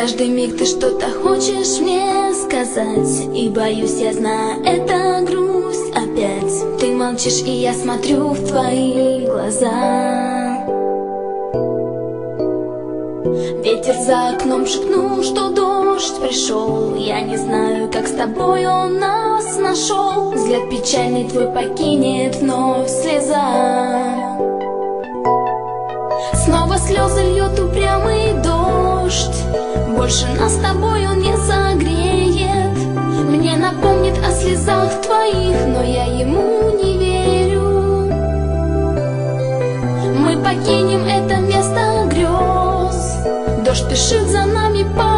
Каждый миг ты что-то хочешь мне сказать. И боюсь, я знаю, это грусть опять. Ты молчишь, и я смотрю в твои глаза. Ветер за окном шепнул, что дождь пришел. Я не знаю, как с тобой он нас нашел. Взгляд печальный твой покинет вновь Больше нас с тобой он не согреет. Мне напомнит о слезах твоих Но я ему не верю. Мы покинем это место грез. Дождь спешит за нами по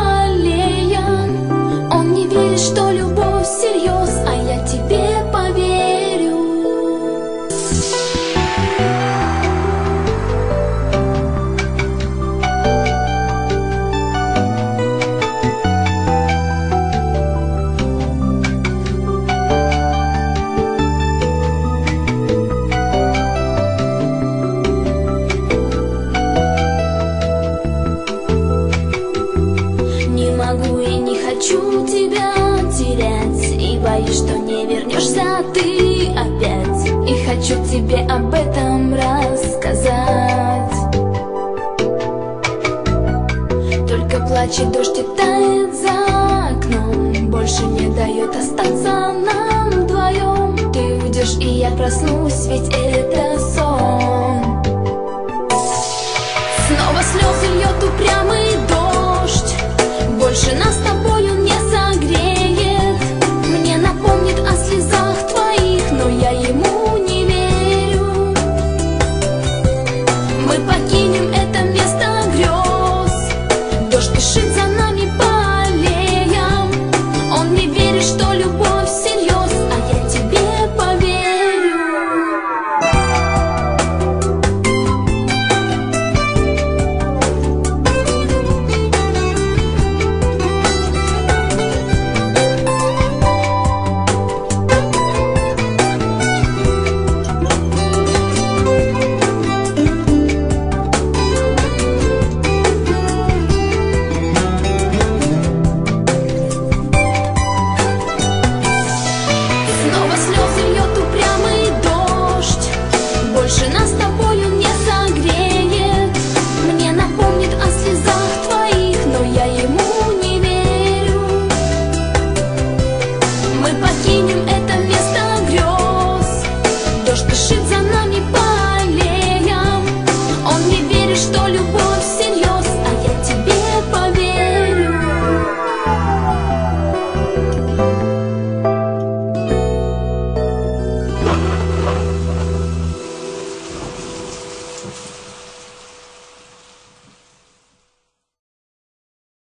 боюсь, что не вернешься ты опять. И хочу тебе об этом рассказать. Только плачет дождь и тает за окном. Больше не дает остаться нам вдвоем. Ты уйдешь и я проснусь, ведь